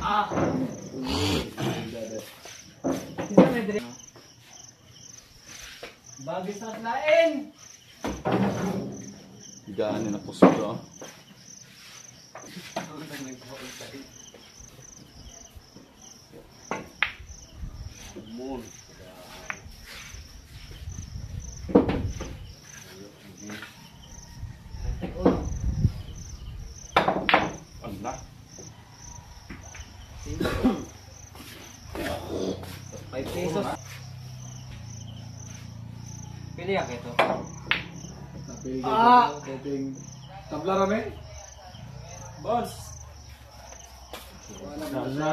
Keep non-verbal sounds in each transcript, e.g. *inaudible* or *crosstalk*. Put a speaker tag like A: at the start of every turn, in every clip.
A: ah. Bagay sa lain.
B: Higaan na puso ko. Moon.
A: 5 pesos. Pili ako ito.
C: Napili ko ah! Dating tabla rame.
A: Boss!
C: Tabla.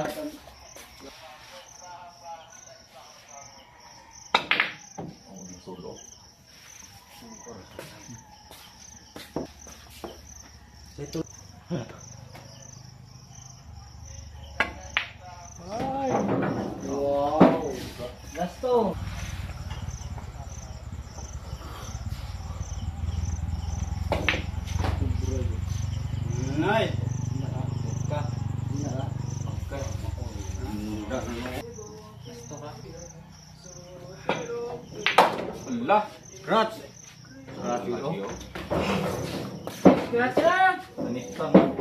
B: Solo.
A: Ito. *laughs* Gasto.
B: Nay.
A: Ka.
B: Muda na no.
A: Gasto ka.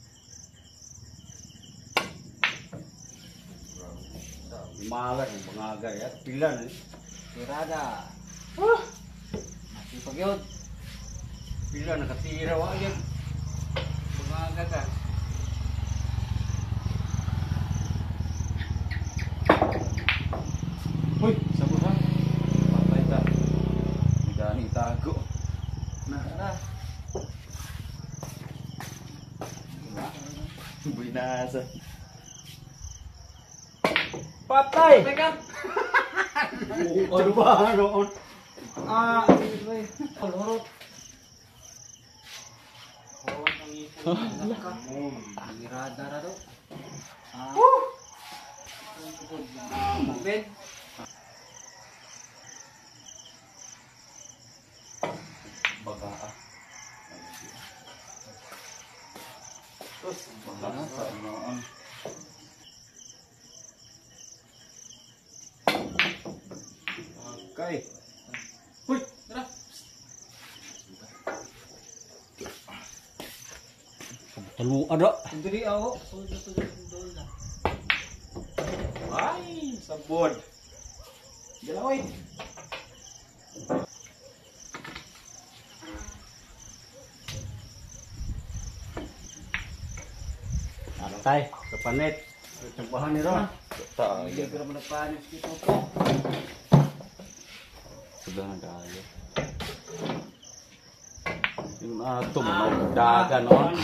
C: Malas yang pangaga ya. Pila na eh.
A: masih Huh? Mati pagyod.
C: Pila na katira wagyan.
A: Pangaga ka.
B: Uy! Sabutan. Patay ta. Hindi tago. Nah.
A: Tara.
B: Binasa. Binasa.
C: Patay!
A: Teka.
C: Ano ba ano?
A: Ah. Ah, Tirada na to. Ah. Ben.
B: Baga ah. Terus baga sa noon.
C: Okay.
A: Uy, tara.
C: Talo ada.
A: Sunduri ako. Na.
B: Ay, sabod. Dalawa eh.
C: Atay, sa panet. Tagbahan ni Ron.
B: Ta,
A: Hindi ko naman nagpanis dito po.
B: Sudah na kayo. Yung ato, mga daga noon.